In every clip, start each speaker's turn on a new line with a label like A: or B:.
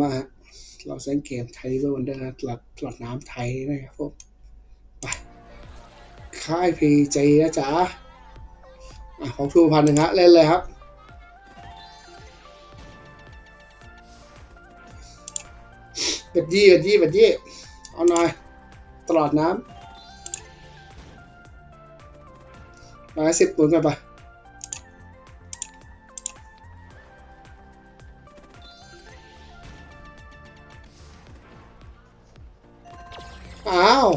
A: มาเราเล่นเกมไทยด้วยวันเดอร์หลอดหลอดน้ำไทยนะครับผมไปค่ายพีเจนะจ๊ะอะของทูพันหนึ่งฮะเล่นเลยครับเบ็ดยี่เบ็ดยี่เบ็ดยี่เอาหน่อยตลอดน้ำมาสิบหมุนกันไป อ้าว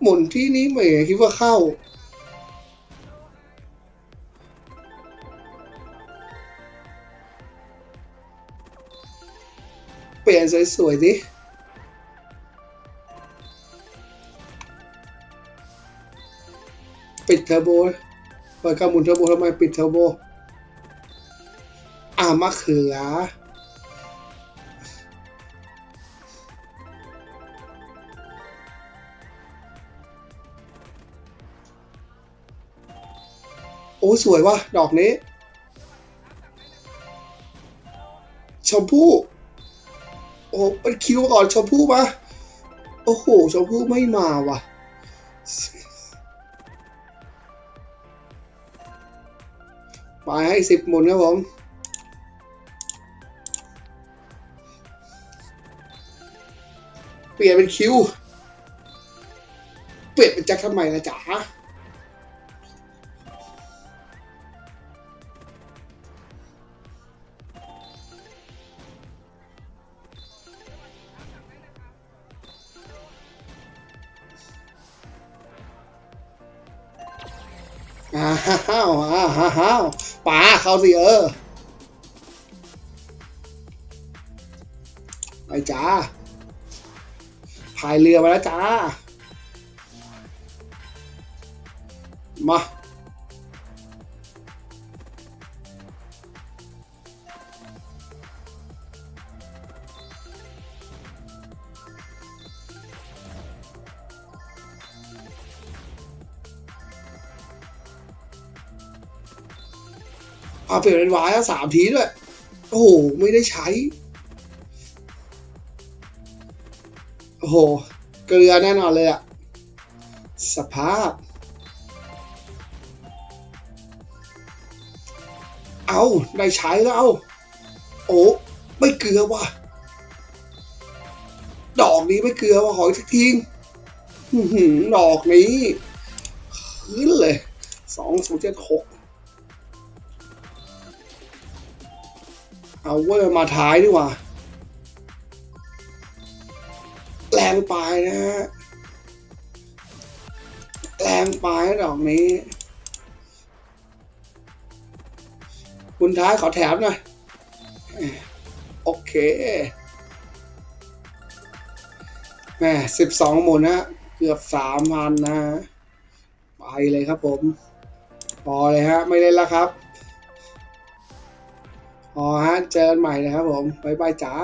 A: หมุนที่นี้เหมยคิดว่าเข้า เปลี่ยนสวยๆดิปิดเทอร์โบเปิดการหมุนเทอร์โบทำไมปิดเทอร์โบอ่ามะเขือ อ้สวยว่ะดอกนี้ ชมพู่ โอ้เป็นคิวก่อนชมพู่มาโอ้โหชมพู่ไม่มาว่ะไปให้สิบหมุนครับผมเปลี่ยนเป็นคิว เปลี่ยนเป็นจ็คทำไมล่ะจ๋า อ้าวอ้าวอ้าวป๋าเขาสิเออไปจ้าพายเรือมาแล้วจ้า มา เอาเปลี่ยนเป็นวายสามทีด้วย โอ้โห ไม่ได้ใช้ โอ้โห เกลือแน่นอนเลยอะสภาพ เอาได้ใช้แล้วเอาโอ้ไม่เกลือว่ะ ดอกนี้ไม่เกลือว่ะ ขออีกสักทีดอกนี้ ขึ้นเลยสองศูนย์เจ็ดหก เอาเวอร์มาท้ายดีกว่า แรงไปนะฮะ แรงไปดอกนี้ คุณท้ายขอแถมหน่อย โอเคแม่สิบสองหมุนนะ เกือบสามพันนะ ไปเลยครับผม พอเลยฮะ ไม่เล่นแล้วครับ พอฮะ เจอกันใหม่นะครับผม บ๊ายบายจ้า